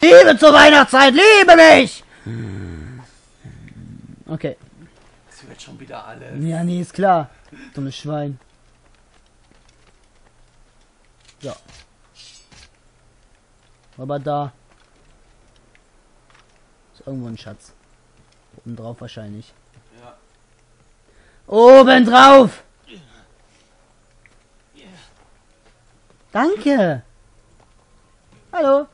Liebe zur Weihnachtszeit, liebe mich! Okay. Das wird schon wieder alles. Ja, nee, ist klar. Dummes Schwein. So. Aber da. Ist irgendwo ein Schatz. Oben drauf wahrscheinlich. Ja. Oben drauf! Danke! Hallo!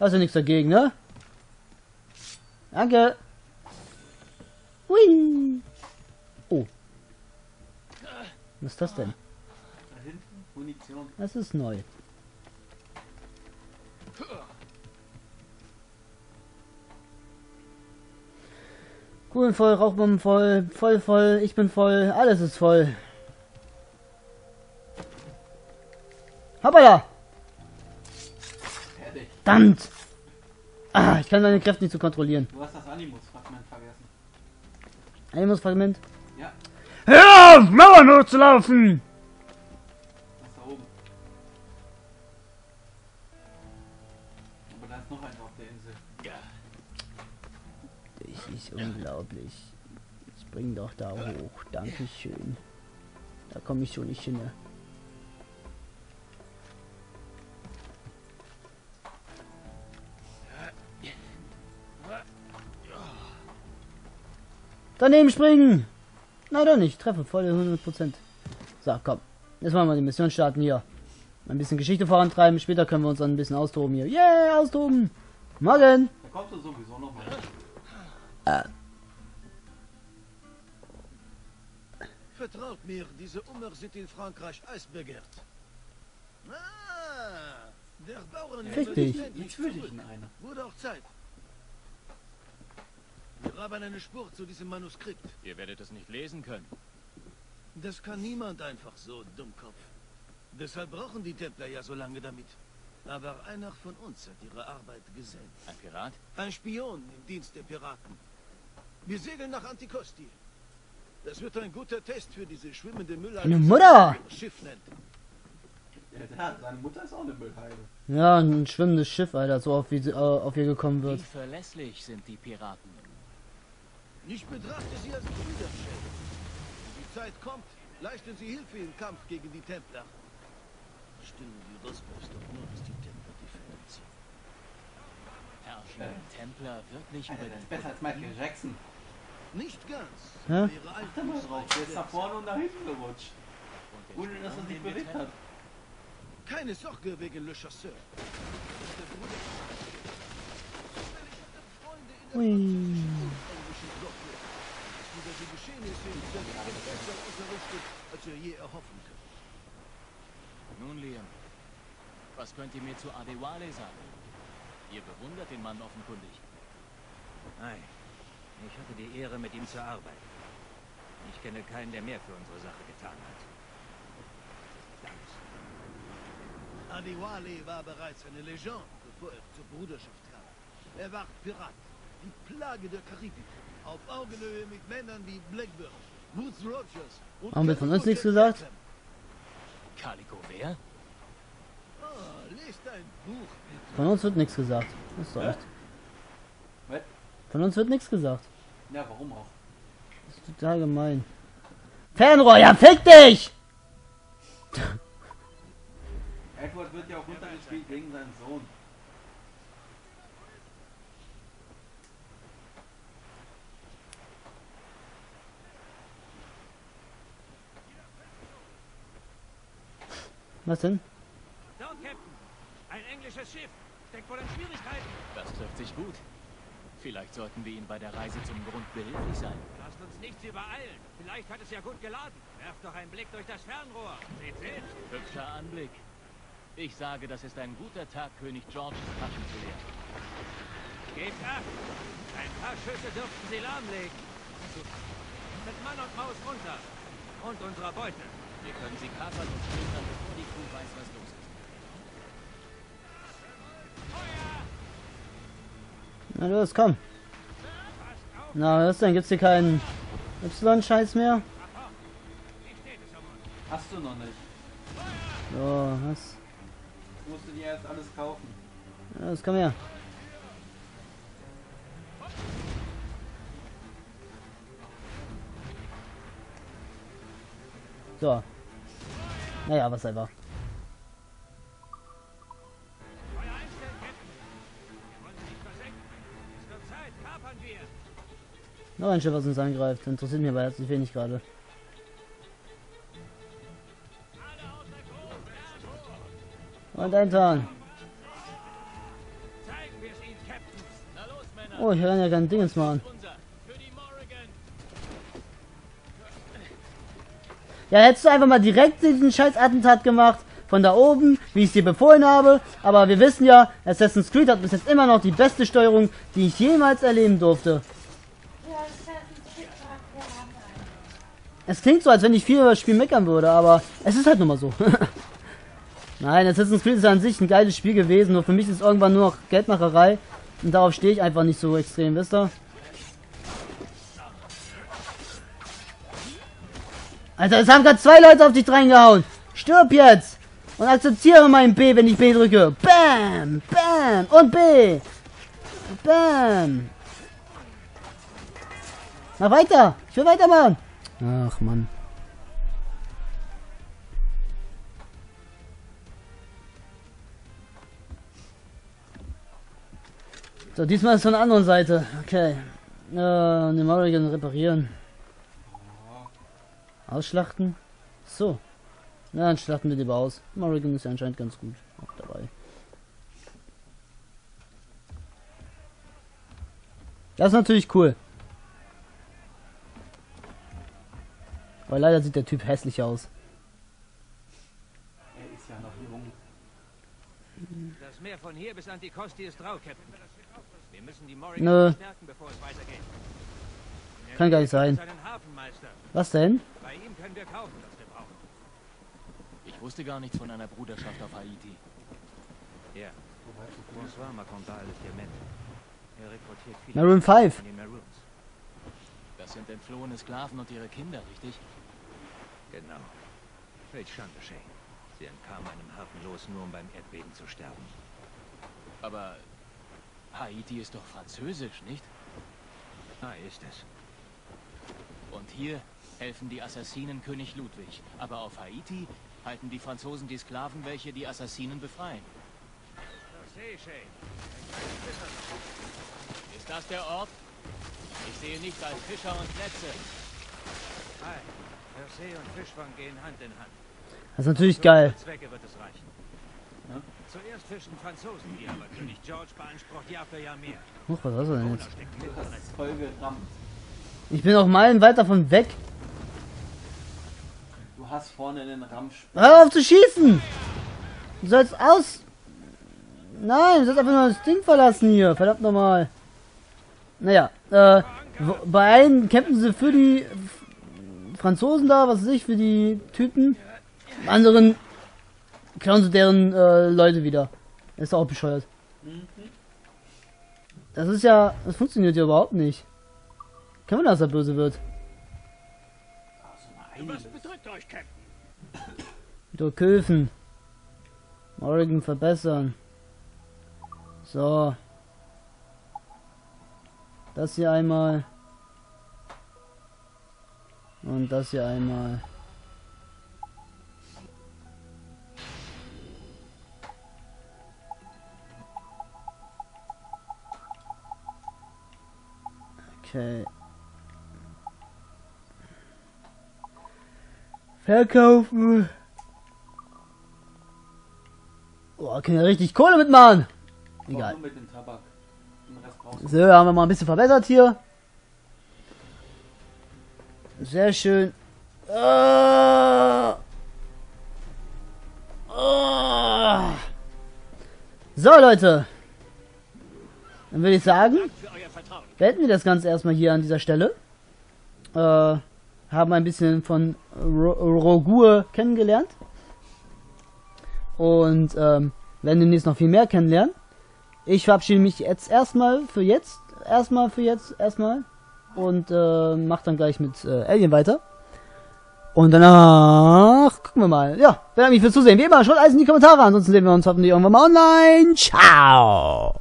Hast du nichts dagegen, ne? Danke! Hui! Oh. Was ist das denn? Da hinten Munition. Das ist neu. Cool, voll, Rauchbomben voll, voll, voll, ich bin voll, alles ist voll. Hoppala! Verdammt! Ah, ich kann meine Kräfte nicht so kontrollieren. Du hast das Animus-Fragment vergessen. Animus-Fragment. Ja, Hör auf, Mauern hochzulaufen! das da oben. Aber da ist noch einer auf der Insel. Das ist unglaublich. Spring doch da hoch. Dankeschön. Da komme ich schon nicht hin. ne? Daneben springen! Nein, doch nicht. Treffe volle 100%. So, komm. Jetzt wollen wir die Mission starten hier. Ein bisschen Geschichte vorantreiben. Später können wir uns dann ein bisschen austoben hier. Yeah, austoben! Morgen! Da kommst du sowieso noch mal. Vertraut mir, diese Ummer sind in Frankreich eisbegehrt. Ah, der Bauern Fick dich. Jetzt will ich in einer. Wurde auch Zeit. Haben eine Spur zu diesem Manuskript. Ihr werdet es nicht lesen können. Das kann niemand einfach so, Dummkopf. Deshalb brauchen die Templer ja so lange damit. Aber einer von uns hat ihre Arbeit gesehen. Ein Pirat? Ein Spion im Dienst der Piraten. Wir segeln nach Antikosti. Das wird ein guter Test für diese schwimmende Müllhalde. Eine Mutter! Schiff nennt. Ja, der, seine Mutter ist auch eine Müllhalde. Ja, ein schwimmendes Schiff, Alter, so auf wie sie, äh, auf ihr gekommen Wie wird. verlässlich sind die Piraten? Ich betrachte sie als Brüderschaft. Wenn die Zeit kommt, leisten sie Hilfe im Kampf gegen die Templer. Stimmen die ist doch nur, dass die Templer die Fäden ziehen. Herrschen Äh. Templer wirklich Alter, über der ist besser als Michael Jackson. Nicht ganz. Ihre Achte mal drauf, der ist nach vorne und nach hinten gerutscht. Ohne dass er sich bewegt hat. Keine Sorge wegen Le Chasseur. Das ist der Bruder. Zufällig hat er Freunde in der Hui. französischen englischen Flotte. Über die Geschehnisse im Zentrum besser ausgerüstet, als ihr je erhoffen könnt. Nun, Liam, was könnt ihr mir zu Adewale sagen? Ihr bewundert den Mann offenkundig. Nein, ich hatte die Ehre, mit ihm zu arbeiten. Ich kenne keinen, der mehr für unsere Sache getan hat. Danke. Adewale war bereits eine Legende, bevor er zur Bruderschaft kam. Er war Pirat, die Plage der Karibik. Auf Augenhöhe mit Männern wie Blackburn, Woods Rogers und... Haben wir von uns nichts gesagt? Calico wer? Ah, lest ein Buch, bitte. Von uns wird nichts gesagt. Das ist doch echt. Was? Von uns wird nichts gesagt. Ja, warum auch? Das ist total gemein. Fernrohr, ja, fick dich! Edward wird ja auch runtergespielt wegen seinem Sohn. Was denn? Dort, Captain! Ein englisches Schiff! Steckt wohl in Schwierigkeiten! Das trifft sich gut. Vielleicht sollten wir ihm bei der Reise zum Grund behilflich sein. Lasst uns nichts übereilen! Vielleicht hat es ja gut geladen! Werft doch einen Blick durch das Fernrohr! Seht selbst! Hübscher Anblick. Ich sage, das ist ein guter Tag, König Georges Taschen zu leeren. Gebt ab! Ein paar Schüsse dürften sie lahmlegen! Mit Mann und Maus runter! Und unserer Beute! Wir können sie kapern und plündern, bevor die Crew weiß, was los ist. Na los, komm. Na, was denn? Gibt's hier keinen Y-Scheiß mehr? Hast du noch nicht. So, was? musst du dir erst alles kaufen. Ja, das kann her. So. Naja, was einfach. Noch ein Schiff, was uns angreift. Interessiert mich aber herzlich wenig gerade. Und ein Tarn. Oh, ich kann ja kein Dingens machen. Unser. Für die Morrigan. Ja, hättest du einfach mal direkt diesen scheiß Attentat gemacht. Von da oben, wie ich es dir befohlen habe. Aber wir wissen ja, Assassin's Creed hat bis jetzt immer noch die beste Steuerung, die ich jemals erleben durfte. Es klingt so, als wenn ich viel über das Spiel meckern würde, aber es ist halt nun mal so. Nein, Assassin's Creed ist an sich ein geiles Spiel gewesen, nur für mich ist es irgendwann nur noch Geldmacherei. Und darauf stehe ich einfach nicht so extrem, wisst ihr? Alter, es haben gerade zwei Leute auf dich reingehauen. Stirb jetzt! Und akzeptiere mein B, wenn ich B drücke. Bam! Bam! Und B! Bam! Mach weiter! Ich will weitermachen! Ach, Mann. So, diesmal ist von der anderen Seite. Okay. Äh, den Morrigan reparieren. Ausschlachten? So. Na, dann schlachten wir lieber aus. Morrigan ist ja anscheinend ganz gut auch dabei. Das ist natürlich cool. Aber leider sieht der Typ hässlich aus. Er ist ja noch jung. Das Meer von hier bis Antikosti ist rau, Captain. Wir müssen die Morrigan Nö. stärken, bevor es weitergeht. Kann gar nicht sein. Was denn? Bei ihm können wir kaufen, was wir brauchen. Ich wusste gar nichts von einer Bruderschaft auf Haiti. Ja. Er Maroon 5. von den Maroons. Das sind entflohene Sklaven und ihre Kinder, richtig? Genau. Welch Schande, Shay. Sie entkam einem harten Los, nur um beim Erdbeben zu sterben. Aber Haiti ist doch französisch, nicht? Ah, ist es. Und hier helfen die Assassinen König Ludwig. Aber auf Haiti halten die Franzosen die Sklaven, welche die Assassinen befreien. Ist das der Ort? Ich sehe nichts als Fischer und Netze. Hi. Persee und Fischfang gehen Hand in Hand. Das ist natürlich geil. Zwecke wird es reichen. Ja. Zuerst fischen Franzosen hier, aber König George beansprucht Jahr für Jahr mehr. Huch, was ist das denn jetzt? hast voll gerammt. Ich bin auch Meilen weit davon weg. Du hast vorne den Ramsch. Hör auf zu schießen! Du sollst aus... Nein, du sollst einfach nur das Ding verlassen hier. Verdammt nochmal. Naja, äh, bei einen kämpfen sie für die Franzosen da, was weiß ich, für die Typen. Im anderen klauen sie deren äh, Leute wieder. Ist auch bescheuert. Das ist ja, das funktioniert ja überhaupt nicht. Kann man, dass er böse wird. Was bedrückt euch, Captain? Durch Hilfen. Morgen verbessern. So. Das hier einmal. Und das hier einmal. Okay. Verkaufen. Boah, können ja richtig Kohle mitmachen. Egal. Mit dem Tabak. Den Rest brauchst du. So, haben wir mal ein bisschen verbessert hier. Sehr schön. Ah. Ah. So, Leute. Dann würde ich sagen, beenden wir das Ganze erstmal hier an dieser Stelle. Äh, haben ein bisschen von Ro Rogur kennengelernt. Und ähm, werden demnächst noch viel mehr kennenlernen. Ich verabschiede mich jetzt erstmal für jetzt. Erstmal für jetzt, erstmal. Und äh, mach dann gleich mit äh, Alien weiter. Und danach gucken wir mal. Ja, bedanke mich fürs Zusehen. Wie immer, schreibt alles in die Kommentare. Ansonsten sehen wir uns hoffentlich irgendwann mal online. Ciao.